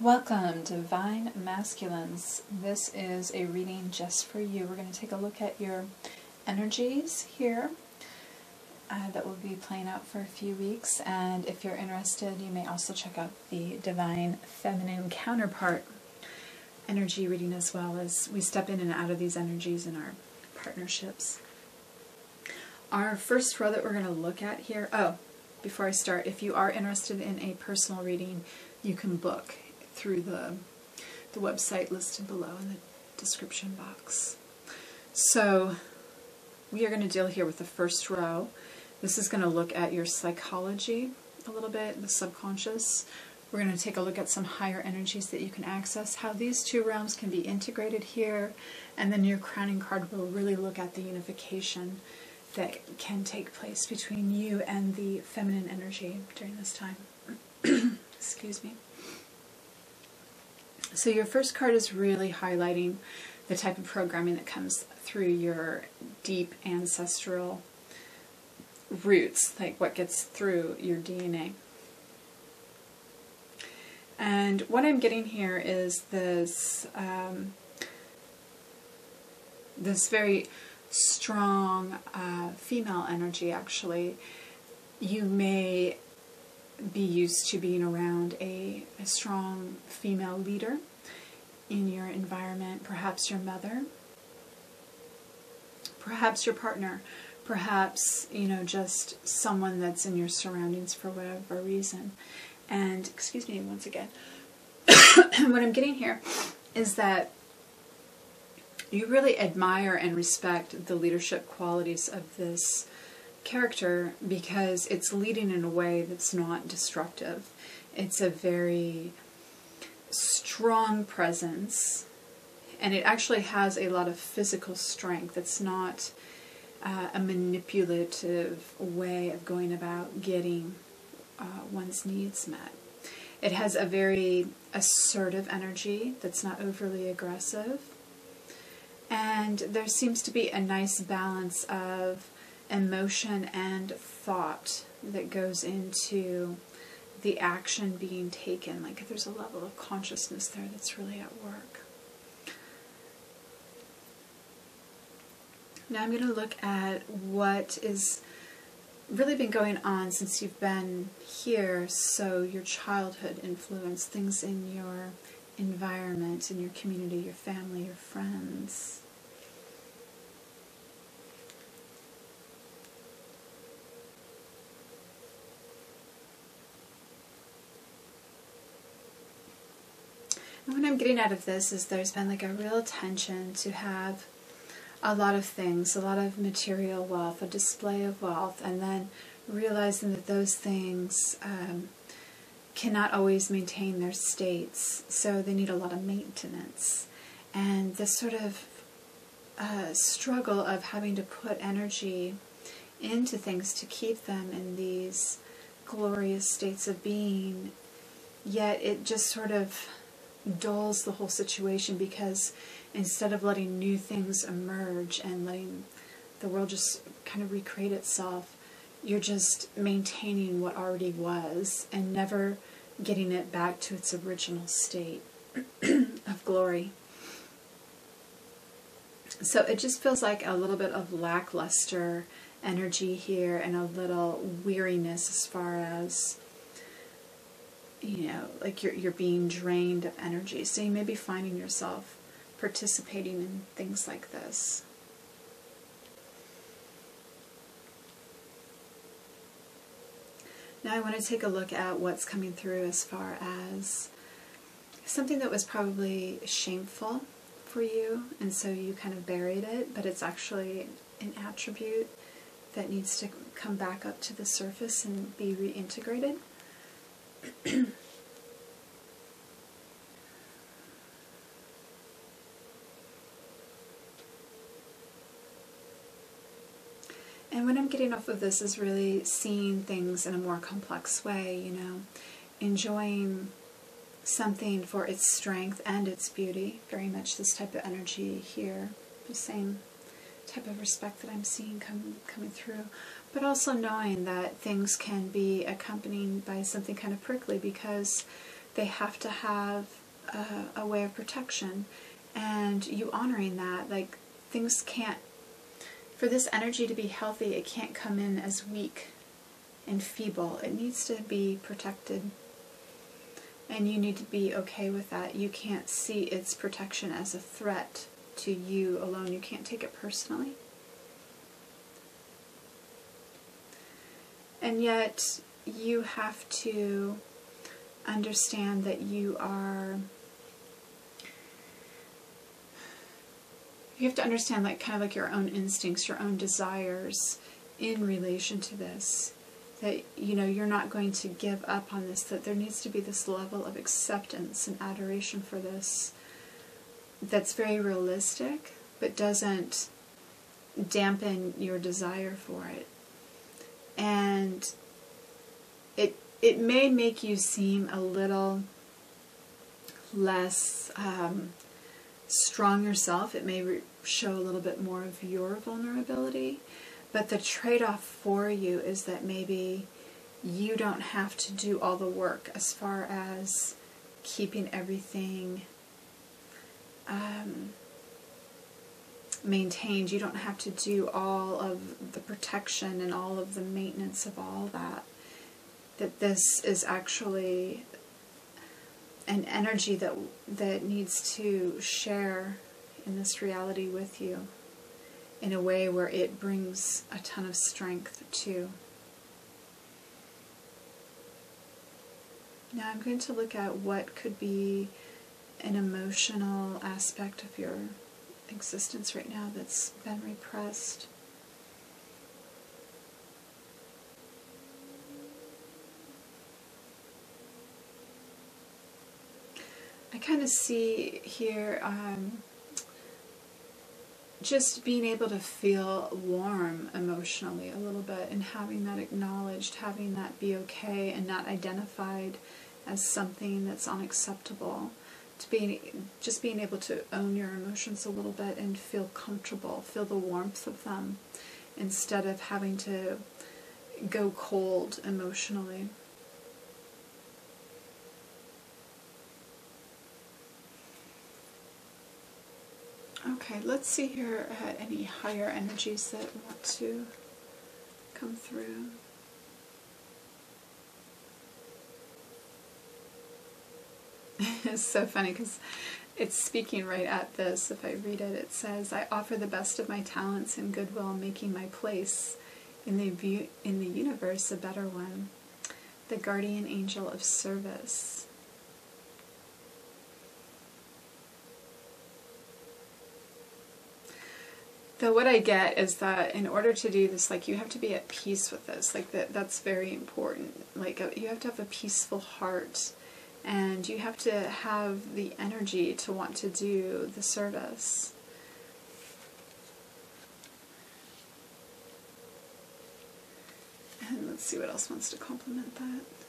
Welcome, Divine Masculines. This is a reading just for you. We're going to take a look at your energies here uh, that will be playing out for a few weeks. And if you're interested, you may also check out the Divine Feminine Counterpart energy reading as well as we step in and out of these energies in our partnerships. Our first row that we're going to look at here, oh, before I start, if you are interested in a personal reading, you can book through the, the website listed below in the description box. So we are going to deal here with the first row. This is going to look at your psychology a little bit, the subconscious. We're going to take a look at some higher energies that you can access, how these two realms can be integrated here, and then your crowning card will really look at the unification that can take place between you and the feminine energy during this time. Excuse me. So your first card is really highlighting the type of programming that comes through your deep ancestral roots, like what gets through your DNA. And what I'm getting here is this um, this very strong uh, female energy. Actually, you may be used to being around a, a strong female leader in your environment, perhaps your mother, perhaps your partner, perhaps, you know, just someone that's in your surroundings for whatever reason. And, excuse me once again, what I'm getting here is that you really admire and respect the leadership qualities of this character because it's leading in a way that's not destructive. It's a very strong presence, and it actually has a lot of physical strength. It's not uh, a manipulative way of going about getting uh, one's needs met. It has a very assertive energy that's not overly aggressive. And there seems to be a nice balance of emotion and thought that goes into the action being taken. Like there's a level of consciousness there that's really at work. Now I'm going to look at what is really been going on since you've been here. So your childhood influence, things in your environment, in your community, your family, your friends. What I'm getting out of this is there's been like a real tension to have a lot of things, a lot of material wealth, a display of wealth, and then realizing that those things um, cannot always maintain their states, so they need a lot of maintenance. And this sort of uh, struggle of having to put energy into things to keep them in these glorious states of being, yet it just sort of dulls the whole situation because instead of letting new things emerge and letting the world just kind of recreate itself, you're just maintaining what already was and never getting it back to its original state of glory. So it just feels like a little bit of lackluster energy here and a little weariness as far as you know, like you're, you're being drained of energy. So you may be finding yourself participating in things like this. Now I want to take a look at what's coming through as far as something that was probably shameful for you, and so you kind of buried it, but it's actually an attribute that needs to come back up to the surface and be reintegrated. and what Getting off of this is really seeing things in a more complex way, you know, enjoying something for its strength and its beauty. Very much this type of energy here, the same type of respect that I'm seeing come, coming through, but also knowing that things can be accompanied by something kind of prickly because they have to have a, a way of protection. And you honoring that, like things can't, for this energy to be healthy, it can't come in as weak and feeble. It needs to be protected. And you need to be okay with that. You can't see its protection as a threat to you alone. You can't take it personally. And yet, you have to understand that you are. You have to understand, like, kind of like your own instincts, your own desires in relation to this. That, you know, you're not going to give up on this, that there needs to be this level of acceptance and adoration for this that's very realistic, but doesn't dampen your desire for it. And it it may make you seem a little less um, strong yourself. It may show a little bit more of your vulnerability, but the trade-off for you is that maybe you don't have to do all the work as far as keeping everything um, maintained. You don't have to do all of the protection and all of the maintenance of all that. That this is actually an energy that that needs to share in this reality with you in a way where it brings a ton of strength too. Now I'm going to look at what could be an emotional aspect of your existence right now that's been repressed. Kind of see here um, just being able to feel warm emotionally a little bit and having that acknowledged, having that be okay and not identified as something that's unacceptable to be just being able to own your emotions a little bit and feel comfortable, feel the warmth of them, instead of having to go cold emotionally. Okay, let's see here at any higher energies that want to come through. it's so funny because it's speaking right at this. If I read it, it says, "I offer the best of my talents and goodwill, making my place in the view, in the universe a better one, the guardian angel of service." Though what I get is that in order to do this, like you have to be at peace with this. Like that, that's very important. Like uh, you have to have a peaceful heart and you have to have the energy to want to do the service. And let's see what else wants to complement that.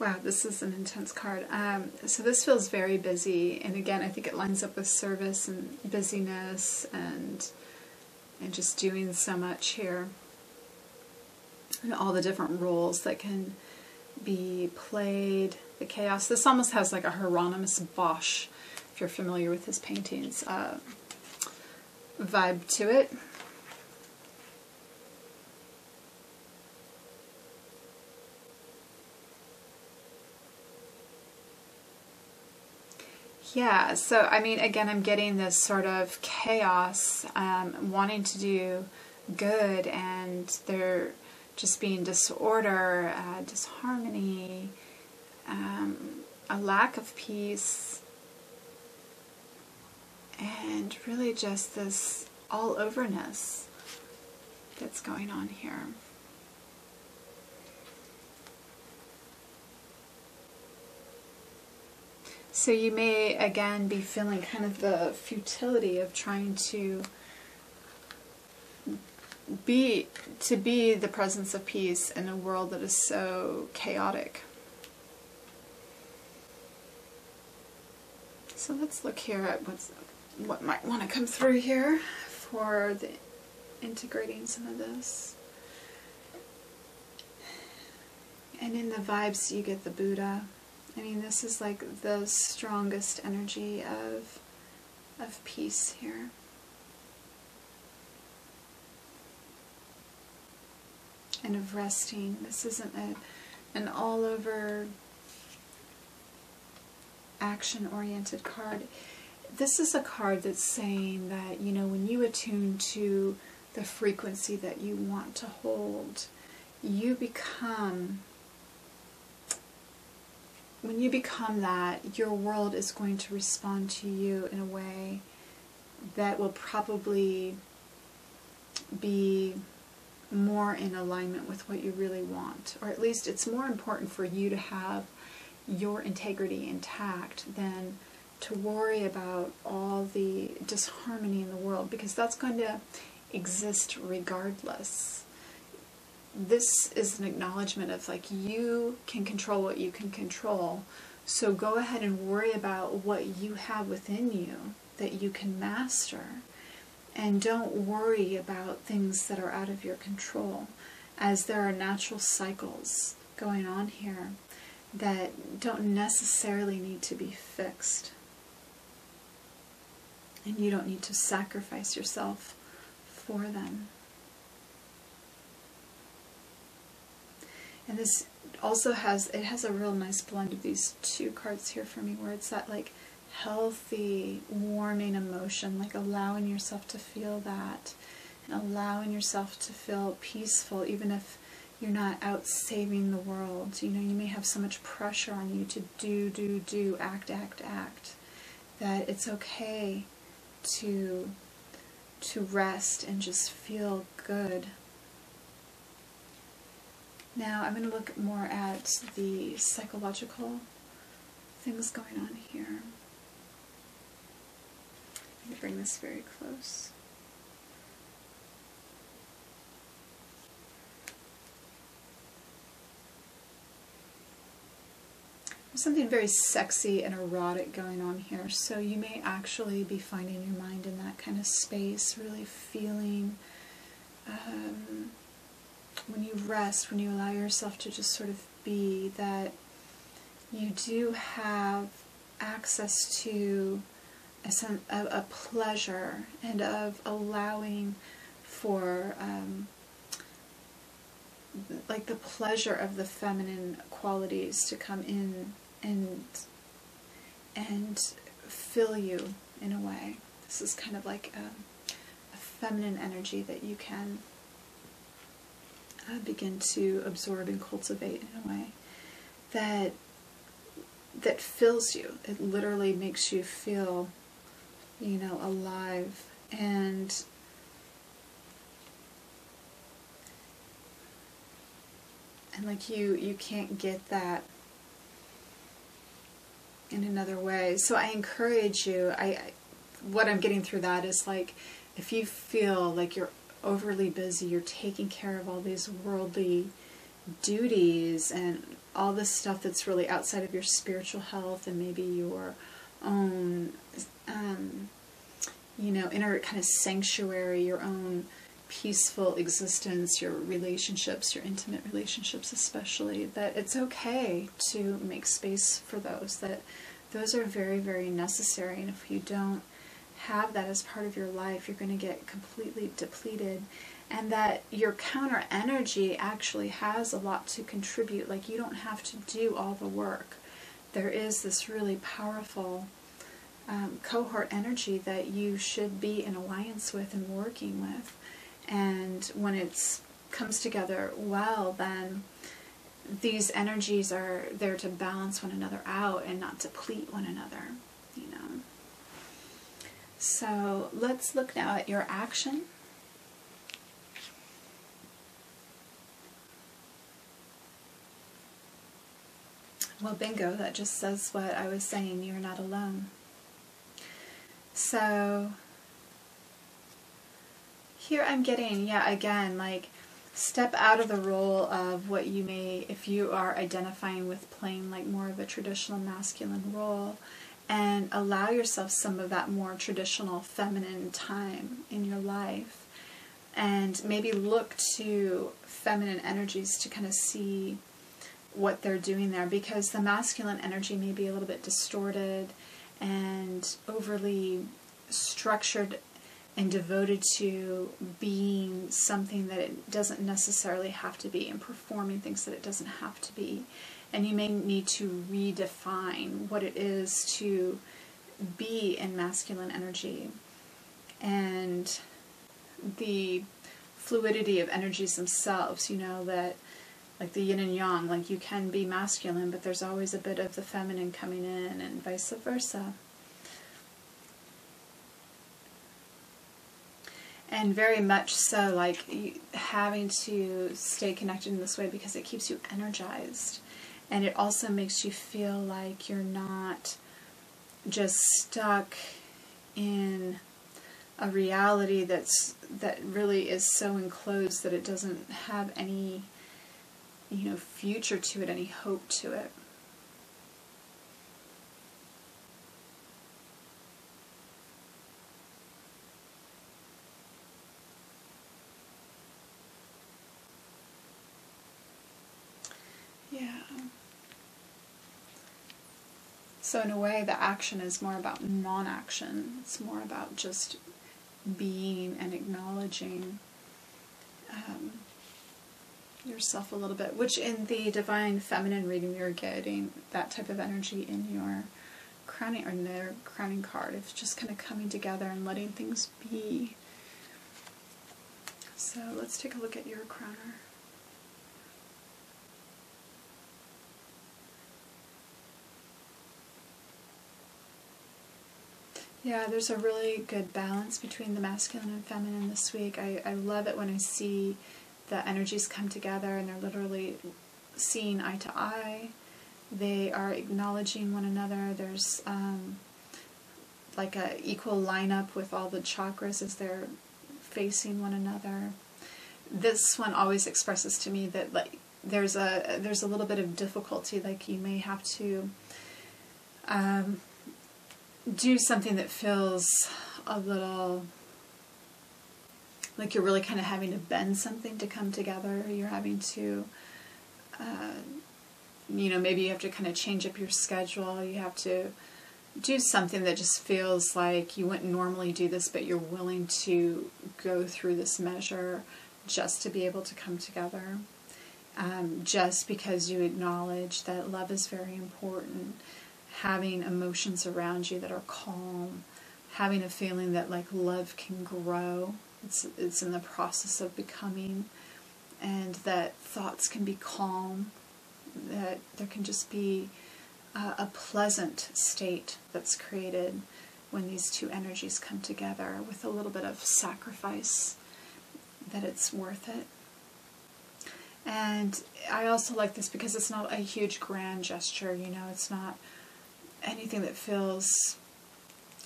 Wow, this is an intense card. Um, so this feels very busy, and again, I think it lines up with service and busyness and and just doing so much here. And all the different roles that can be played, the chaos. This almost has like a Hieronymus Bosch, if you're familiar with his paintings, uh, vibe to it. Yeah, so I mean, again, I'm getting this sort of chaos, um, wanting to do good, and there just being disorder, uh, disharmony, um, a lack of peace, and really just this all overness that's going on here. So you may again be feeling kind of the futility of trying to be to be the presence of peace in a world that is so chaotic. So let's look here at what's what might want to come through here for the integrating some of this. And in the vibes, you get the Buddha. I mean, this is like the strongest energy of, of peace here. And of resting. This isn't a, an all over action oriented card. This is a card that's saying that, you know, when you attune to the frequency that you want to hold, you become when you become that, your world is going to respond to you in a way that will probably be more in alignment with what you really want. Or at least it's more important for you to have your integrity intact than to worry about all the disharmony in the world because that's going to exist regardless this is an acknowledgement of like you can control what you can control. So go ahead and worry about what you have within you that you can master. And don't worry about things that are out of your control, as there are natural cycles going on here that don't necessarily need to be fixed. And you don't need to sacrifice yourself for them. And this also has, it has a real nice blend of these two cards here for me where it's that like healthy, warming emotion, like allowing yourself to feel that and allowing yourself to feel peaceful even if you're not out saving the world. You know, you may have so much pressure on you to do, do, do, act, act, act, that it's okay to to rest and just feel good now I'm going to look more at the psychological things going on here. Let me bring this very close. There's something very sexy and erotic going on here, so you may actually be finding your mind in that kind of space, really feeling um, when you rest, when you allow yourself to just sort of be, that you do have access to a, a, a pleasure and of allowing for um, like the pleasure of the feminine qualities to come in and and fill you in a way. This is kind of like a, a feminine energy that you can begin to absorb and cultivate in a way that that fills you. It literally makes you feel, you know, alive and and like you you can't get that in another way. So I encourage you. I, I what I'm getting through that is like if you feel like you're overly busy, you're taking care of all these worldly duties and all this stuff that's really outside of your spiritual health and maybe your own, um, you know, inner kind of sanctuary, your own peaceful existence, your relationships, your intimate relationships especially, that it's okay to make space for those, that those are very, very necessary. And if you don't have that as part of your life, you're going to get completely depleted. And that your counter energy actually has a lot to contribute. Like you don't have to do all the work. There is this really powerful um, cohort energy that you should be in alliance with and working with. And when it comes together well, then these energies are there to balance one another out and not deplete one another. So let's look now at your action. Well, bingo, that just says what I was saying. You're not alone. So here I'm getting, yeah, again, like step out of the role of what you may, if you are identifying with playing like more of a traditional masculine role, and allow yourself some of that more traditional feminine time in your life. and maybe look to feminine energies to kind of see what they're doing there because the masculine energy may be a little bit distorted and overly structured and devoted to being something that it doesn't necessarily have to be and performing things that it doesn't have to be. And you may need to redefine what it is to be in masculine energy. And the fluidity of energies themselves, you know, that like the yin and yang, like you can be masculine, but there's always a bit of the feminine coming in and vice versa. and very much so like having to stay connected in this way because it keeps you energized and it also makes you feel like you're not just stuck in a reality that's that really is so enclosed that it doesn't have any you know future to it any hope to it Yeah. So in a way, the action is more about non-action. It's more about just being and acknowledging um, yourself a little bit. Which in the divine feminine reading, you're getting that type of energy in your crowning or their crowning card. It's just kind of coming together and letting things be. So let's take a look at your crowner. Yeah, there's a really good balance between the masculine and feminine this week. I, I love it when I see the energies come together and they're literally seeing eye to eye. They are acknowledging one another. There's um, like a equal lineup with all the chakras as they're facing one another. This one always expresses to me that like there's a there's a little bit of difficulty. Like you may have to um, do something that feels a little like you're really kind of having to bend something to come together. You're having to, uh, you know, maybe you have to kind of change up your schedule. You have to do something that just feels like you wouldn't normally do this, but you're willing to go through this measure just to be able to come together. Um, just because you acknowledge that love is very important having emotions around you that are calm, having a feeling that like love can grow. It's it's in the process of becoming, and that thoughts can be calm. That there can just be a, a pleasant state that's created when these two energies come together with a little bit of sacrifice. That it's worth it. And I also like this because it's not a huge grand gesture, you know, it's not anything that feels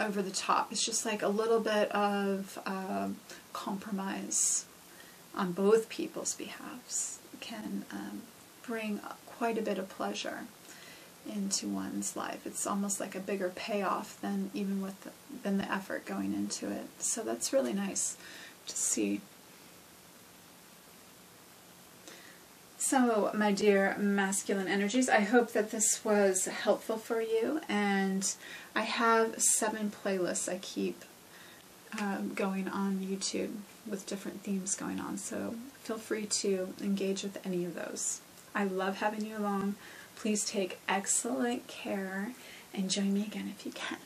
over the top. It's just like a little bit of uh, compromise on both people's behalves can um, bring quite a bit of pleasure into one's life. It's almost like a bigger payoff than even with the, than the effort going into it. So that's really nice to see. So, my dear masculine energies, I hope that this was helpful for you. And I have seven playlists I keep um, going on YouTube with different themes going on. So, feel free to engage with any of those. I love having you along. Please take excellent care and join me again if you can.